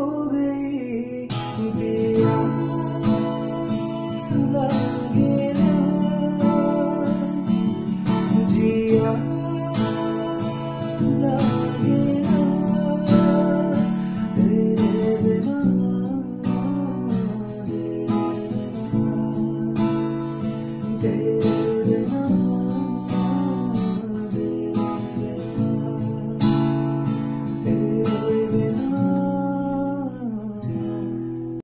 holding